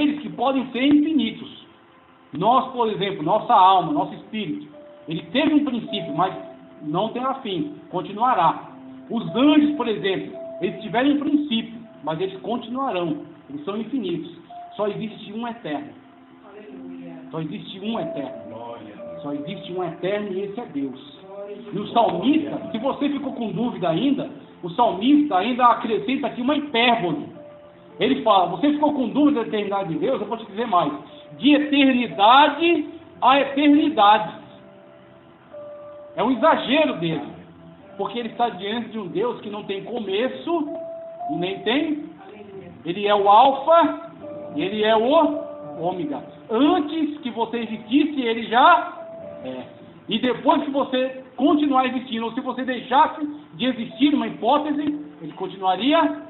seres que podem ser infinitos. Nós, por exemplo, nossa alma, nosso espírito, ele teve um princípio, mas não terá fim, continuará. Os anjos, por exemplo, eles tiveram um princípio, mas eles continuarão, eles são infinitos. Só existe um eterno. Só existe um eterno. Só existe um eterno e esse é Deus. E o salmista, se você ficou com dúvida ainda, o salmista ainda acrescenta aqui uma hipérbole. Ele fala: Você ficou com dúvida da eternidade de Deus? Eu vou te dizer mais: de eternidade a eternidade. É um exagero dele, porque ele está diante de um Deus que não tem começo e nem tem. Ele é o Alfa e ele é o Ômega. Antes que você existisse, ele já é. E depois que você continuar existindo, ou se você deixasse de existir uma hipótese, ele continuaria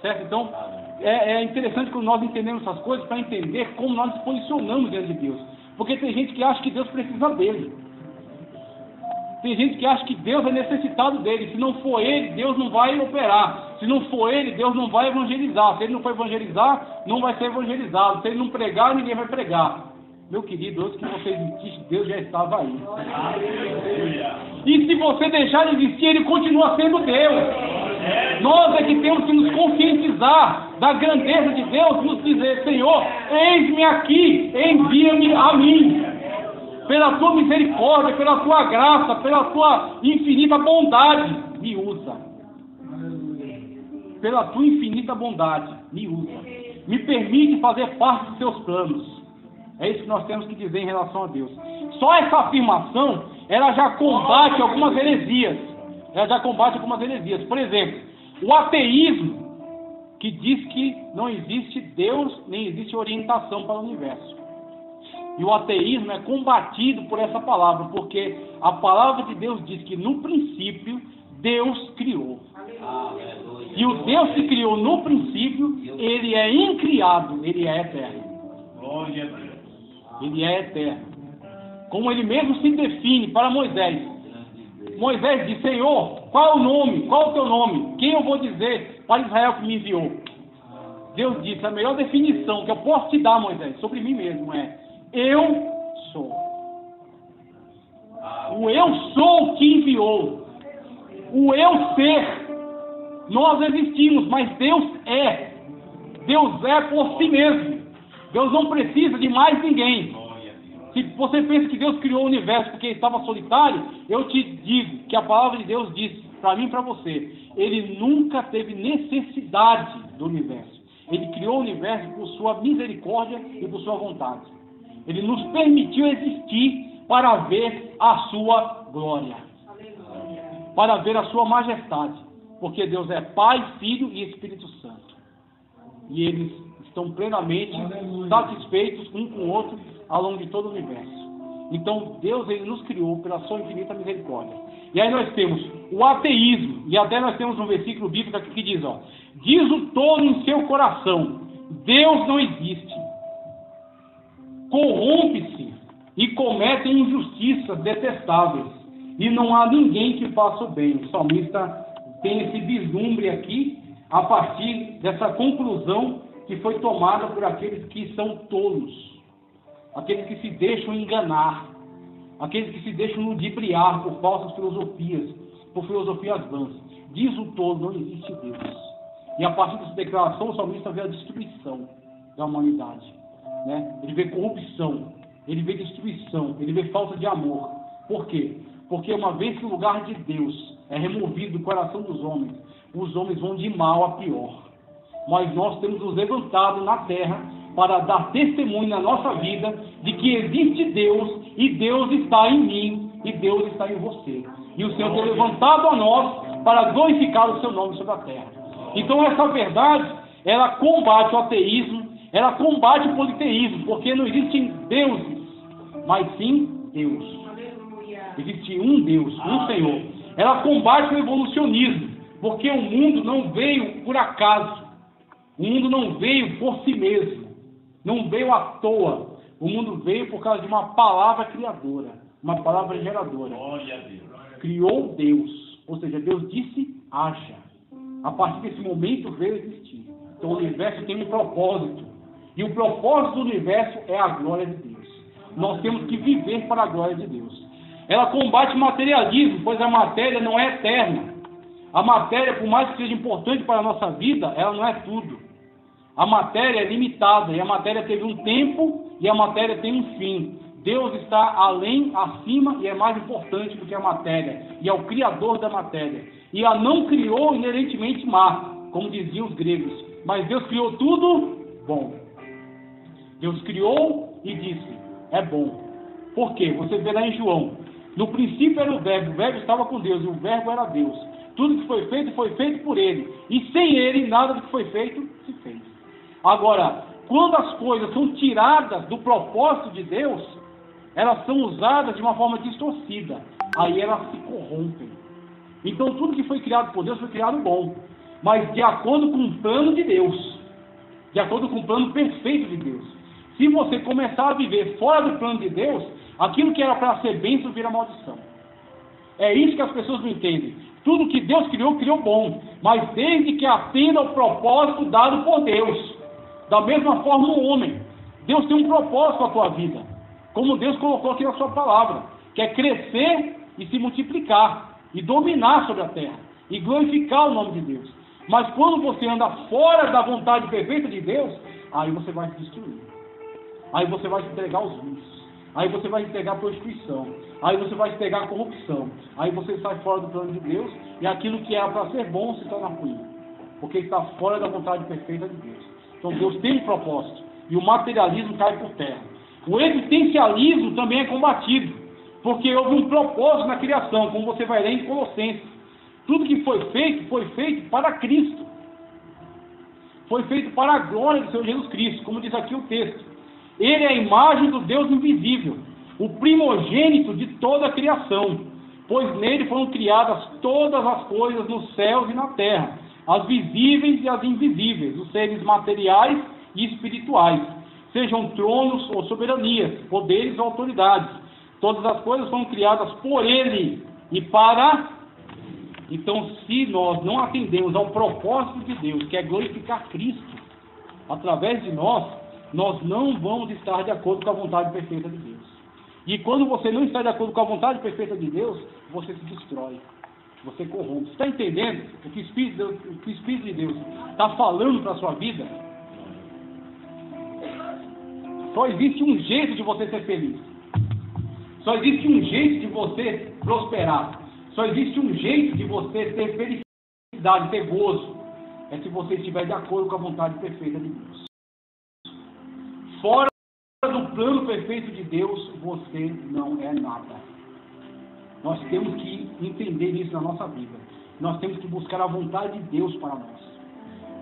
certo? Então, é, é interessante quando nós entendemos essas coisas para entender como nós nos posicionamos diante de Deus. Porque tem gente que acha que Deus precisa dele. Tem gente que acha que Deus é necessitado dele. Se não for ele, Deus não vai operar. Se não for ele, Deus não vai evangelizar. Se ele não for evangelizar, não vai ser evangelizado. Se ele não pregar, ninguém vai pregar. Meu querido, antes que você existisse, Deus já estava aí. E se você deixar de existir, Ele continua sendo Deus. Nós é que temos que nos conscientizar da grandeza de Deus, nos dizer, Senhor, eis-me aqui, envia-me a mim. Pela tua misericórdia, pela tua graça, pela tua infinita bondade, me usa. Pela tua infinita bondade, me usa. Me permite fazer parte dos teus planos. É isso que nós temos que dizer em relação a Deus. Só essa afirmação, ela já combate algumas heresias. Ela já combate algumas heresias. Por exemplo, o ateísmo, que diz que não existe Deus, nem existe orientação para o universo. E o ateísmo é combatido por essa palavra, porque a palavra de Deus diz que no princípio Deus criou. E o Deus que criou no princípio, ele é incriado, ele é eterno. Ele é eterno. Como ele mesmo se define para Moisés. Moisés disse: Senhor, qual o nome? Qual o teu nome? Quem eu vou dizer para Israel que me enviou? Deus disse: a melhor definição que eu posso te dar, Moisés, sobre mim mesmo é: Eu sou. O eu sou que enviou. O eu ser. Nós existimos, mas Deus é. Deus é por si mesmo. Deus não precisa de mais ninguém. Se você pensa que Deus criou o universo porque estava solitário, eu te digo que a palavra de Deus diz para mim e para você: Ele nunca teve necessidade do universo. Ele criou o universo por sua misericórdia e por sua vontade. Ele nos permitiu existir para ver a sua glória, para ver a sua majestade, porque Deus é Pai, Filho e Espírito Santo. E eles estão plenamente satisfeitos um com o outro ao longo de todo o universo. Então Deus ele nos criou pela sua infinita misericórdia. E aí nós temos o ateísmo, e até nós temos um versículo bíblico aqui que diz, ó, diz o tolo em seu coração, Deus não existe. Corrompe-se e comete injustiças detestáveis, e não há ninguém que faça o bem. O salmista tem esse vislumbre aqui, a partir dessa conclusão que foi tomada por aqueles que são tolos, aqueles que se deixam enganar, aqueles que se deixam ludibriar por falsas filosofias, por filosofias vãs. Diz o tolo, não existe Deus. E a partir dessa declaração, o salmista vê a destruição da humanidade. Né? Ele vê corrupção, ele vê destruição, ele vê falta de amor. Por quê? Porque uma vez que o lugar de Deus é removido do coração dos homens, os homens vão de mal a pior mas nós temos nos levantado na terra para dar testemunho na nossa vida de que existe Deus e Deus está em mim e Deus está em você. E o Senhor tem levantado a nós para glorificar o seu nome sobre a terra. Então essa verdade, ela combate o ateísmo, ela combate o politeísmo, porque não existem deuses, mas sim Deus. Existe um Deus, um Senhor. Ela combate o evolucionismo, porque o mundo não veio por acaso. O mundo não veio por si mesmo, não veio à toa. O mundo veio por causa de uma palavra criadora, uma palavra geradora. Criou Deus, ou seja, Deus disse haja. A partir desse momento veio existir. Então o universo tem um propósito. E o propósito do universo é a glória de Deus. Nós temos que viver para a glória de Deus. Ela combate o materialismo, pois a matéria não é eterna. A matéria, por mais que seja importante para a nossa vida, ela não é tudo. A matéria é limitada e a matéria teve um tempo e a matéria tem um fim. Deus está além, acima e é mais importante do que a matéria, e é o criador da matéria. E a não criou inerentemente má, como diziam os gregos, mas Deus criou tudo bom. Deus criou e disse: é bom. Por quê? Você vê lá em João: no princípio era o Verbo, o Verbo estava com Deus e o Verbo era Deus. Tudo que foi feito foi feito por Ele, e sem Ele nada do que foi feito se fez. Agora, quando as coisas são tiradas do propósito de Deus, elas são usadas de uma forma distorcida. Aí elas se corrompem. Então tudo que foi criado por Deus foi criado bom, mas de acordo com o plano de Deus, de acordo com o plano perfeito de Deus. Se você começar a viver fora do plano de Deus, aquilo que era para ser bênção vira maldição. É isso que as pessoas não entendem. Tudo que Deus criou, criou bom, mas desde que atenda ao propósito dado por Deus. Da mesma forma o homem. Deus tem um propósito para a tua vida como Deus colocou aqui na sua palavra, que é crescer e se multiplicar, e dominar sobre a terra, e glorificar o nome de Deus. Mas quando você anda fora da vontade perfeita de Deus, aí você vai se destruir. Aí você vai se entregar aos vícios. Aí você vai entregar à prostituição. Aí você vai entregar à corrupção. Aí você sai fora do plano de Deus e aquilo que era para ser bom se torna ruim. Porque está fora da vontade perfeita de Deus. Então Deus tem propósito. E o materialismo cai por terra. O existencialismo também é combatido, porque houve um propósito na criação, como você vai ler em Colossenses. Tudo que foi feito, foi feito para Cristo. Foi feito para a glória do Senhor Jesus Cristo, como diz aqui o texto. Ele é a imagem do Deus invisível, o primogênito de toda a criação, pois nele foram criadas todas as coisas nos céus e na terra, as visíveis e as invisíveis, os seres materiais e espirituais sejam tronos ou soberanias, poderes ou autoridades. Todas as coisas foram criadas por Ele e para. Então, se nós não atendemos ao propósito de Deus, que é glorificar Cristo através de nós, nós não vamos estar de acordo com a vontade perfeita de Deus. E quando você não está de acordo com a vontade perfeita de Deus, você se destrói. Você corrompe. Você está entendendo o que o Espírito, o que o Espírito de Deus está falando para a sua vida? Só existe um jeito de você ser feliz. Só existe um jeito de você prosperar. Só existe um jeito de você ter felicidade, ter gozo. É se você estiver de acordo com a vontade perfeita de Deus. Fora do plano perfeito de Deus, você não é nada. Nós temos que entender isso na nossa vida. Nós temos que buscar a vontade de Deus para nós.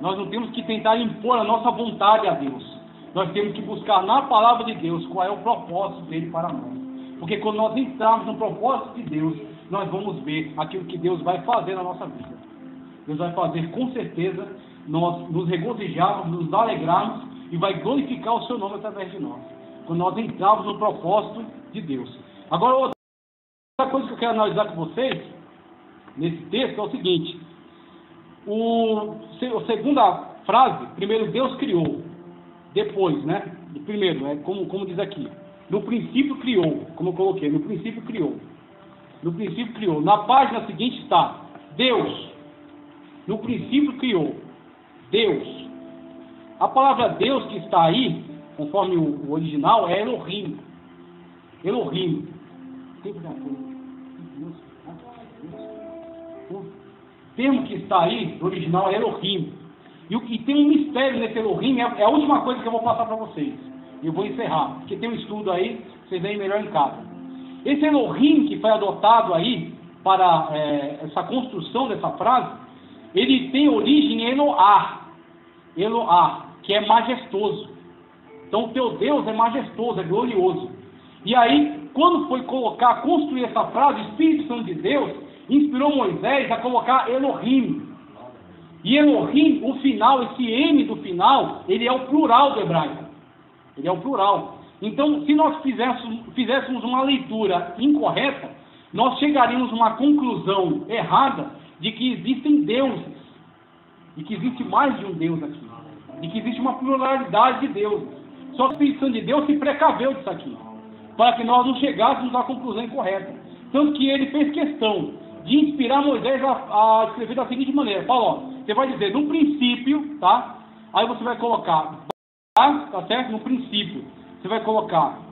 Nós não temos que tentar impor a nossa vontade a Deus. Nós temos que buscar na palavra de Deus qual é o propósito dele para nós. Porque quando nós entrarmos no propósito de Deus, nós vamos ver aquilo que Deus vai fazer na nossa vida. Deus vai fazer com certeza nós nos regozijarmos, nos alegrarmos e vai glorificar o seu nome através de nós. Quando nós entrarmos no propósito de Deus. Agora, outra coisa que eu quero analisar com vocês, nesse texto, é o seguinte. O, a segunda frase, primeiro Deus criou depois, né? Primeiro, é como, como diz aqui. No princípio criou, como eu coloquei, no princípio criou. No princípio criou. Na página seguinte está Deus. No princípio criou. Deus. A palavra Deus que está aí, conforme o, original, é Elohim. Elohim. O termo que está aí, no original, é Elohim. E, e tem um mistério nesse Elohim, é, é a última coisa que eu vou passar para vocês. E eu vou encerrar, porque tem um estudo aí, vocês veem melhor em casa. Esse Elohim que foi adotado aí para é, essa construção dessa frase, ele tem origem em Eloar. Eloar, que é majestoso. Então o teu Deus é majestoso, é glorioso. E aí, quando foi colocar, construir essa frase, o Espírito Santo de Deus inspirou Moisés a colocar Elohim, e Elohim, o final, esse M do final, ele é o plural do hebraico. Ele é o plural. Então, se nós fizéssemos, uma leitura incorreta, nós chegaríamos a uma conclusão errada de que existem deuses. E que existe mais de um Deus aqui. de que existe uma pluralidade de Deus. Só que o Espírito Santo de Deus se precaveu disso aqui, para que nós não chegássemos à conclusão incorreta. Tanto que ele fez questão de inspirar Moisés a, a escrever da seguinte maneira: Paulo, você vai dizer no princípio, tá? Aí você vai colocar, tá certo? No princípio, você vai colocar